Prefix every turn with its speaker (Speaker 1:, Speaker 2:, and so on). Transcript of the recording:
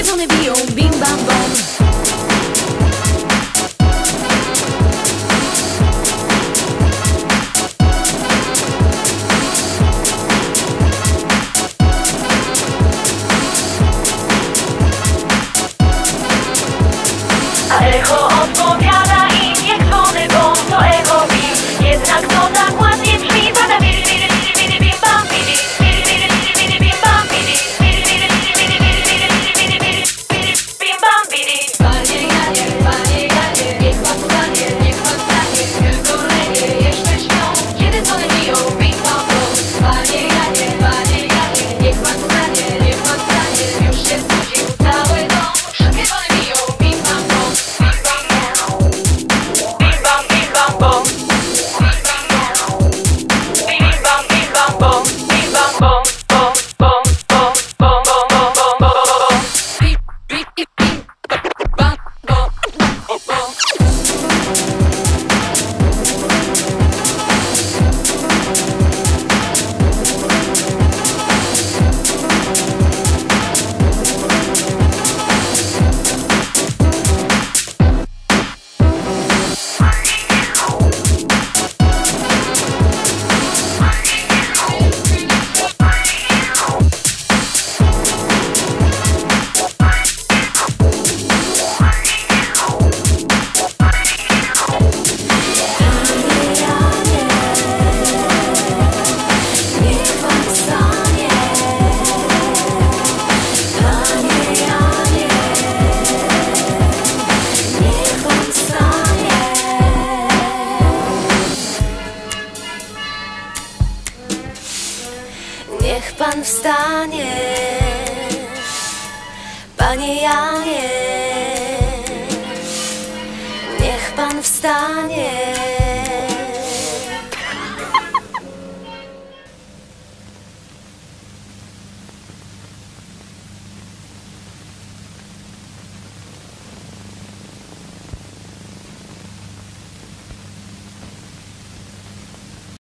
Speaker 1: Give on it. Niech pan wstanie, panie Janie,